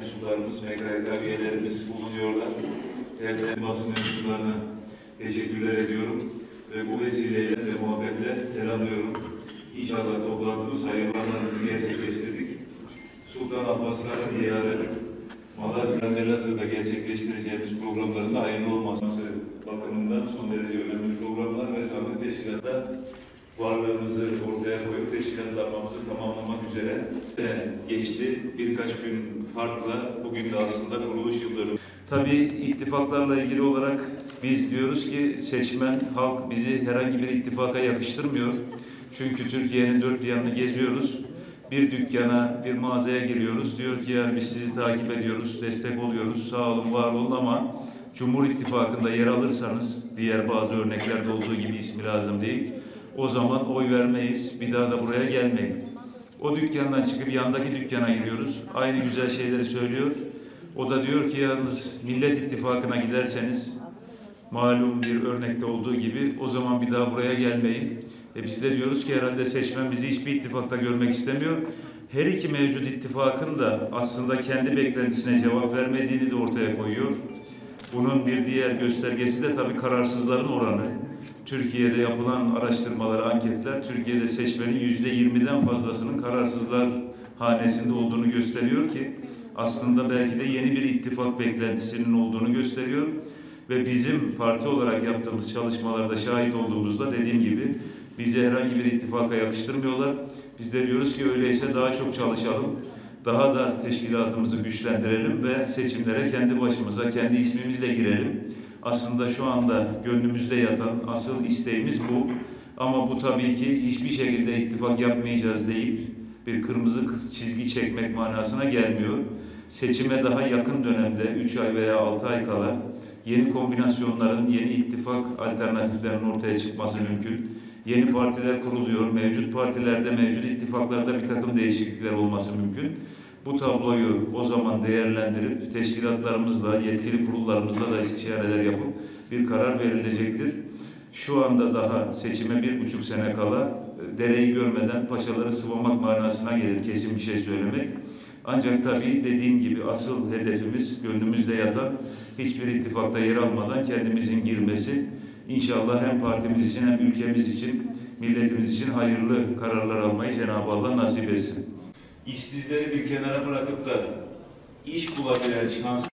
mensuplarımız, MKYK üyelerimiz bulunuyorlar. Değerli basın mensuplarına teşekkürler ediyorum. Ve bu vesileyle ve muhabbetle selamlıyorum. İnşallah toplantımız hayırlarınızı gerçekleştirdik. Sultan Abbasların diyarı Malazgirt Elazığ'da gerçekleştireceğimiz programların da hayırlı olması bakımından son derece varlığımızı ortaya koyup teşkilatlanmamızı tamamlamak üzere de geçti. Birkaç gün farkla bugün de aslında kuruluş yılları. Tabii ittifaklarla ilgili olarak biz diyoruz ki seçmen, halk bizi herhangi bir ittifaka yakıştırmıyor. Çünkü Türkiye'nin dört bir yanını geziyoruz. Bir dükkana, bir mağazaya giriyoruz. Diyor ki yani biz sizi takip ediyoruz, destek oluyoruz. Sağ olun, var olun ama Cumhur İttifakı'nda yer alırsanız, diğer bazı örneklerde olduğu gibi ismi lazım değil. O zaman oy vermeyiz, bir daha da buraya gelmeyin. O dükkandan çıkıp yandaki dükkana giriyoruz. Aynı güzel şeyleri söylüyor. O da diyor ki yalnız Millet İttifakı'na giderseniz malum bir örnekte olduğu gibi o zaman bir daha buraya gelmeyin. E biz de diyoruz ki herhalde seçmen bizi hiçbir ittifakta görmek istemiyor. Her iki mevcut ittifakın da aslında kendi beklentisine cevap vermediğini de ortaya koyuyor. Bunun bir diğer göstergesi de tabii kararsızların oranı. Türkiye'de yapılan araştırmalar, anketler Türkiye'de seçmenin yüzde yirmiden fazlasının kararsızlar hanesinde olduğunu gösteriyor ki aslında belki de yeni bir ittifak beklentisinin olduğunu gösteriyor. Ve bizim parti olarak yaptığımız çalışmalarda şahit olduğumuzda dediğim gibi bizi herhangi bir ittifaka yakıştırmıyorlar. Biz de diyoruz ki öyleyse daha çok çalışalım. Daha da teşkilatımızı güçlendirelim ve seçimlere kendi başımıza, kendi ismimizle girelim. Aslında şu anda gönlümüzde yatan asıl isteğimiz bu. Ama bu tabii ki hiçbir şekilde ittifak yapmayacağız deyip bir kırmızı çizgi çekmek manasına gelmiyor. Seçime daha yakın dönemde 3 ay veya 6 ay kala yeni kombinasyonların, yeni ittifak alternatiflerinin ortaya çıkması mümkün. Yeni partiler kuruluyor, mevcut partilerde, mevcut ittifaklarda bir takım değişiklikler olması mümkün. Bu tabloyu o zaman değerlendirip teşkilatlarımızla, yetkili kurullarımızla da istişareler yapıp bir karar verilecektir. Şu anda daha seçime bir buçuk sene kala e, dereyi görmeden paçaları sıvamak manasına gelir kesin bir şey söylemek. Ancak tabii dediğim gibi asıl hedefimiz gönlümüzde yatan hiçbir ittifakta yer almadan kendimizin girmesi. İnşallah hem partimiz için hem ülkemiz için, milletimiz için hayırlı kararlar almayı Cenab-ı Allah nasip etsin. İşsizleri bir kenara bırakıp da iş bulabilen şans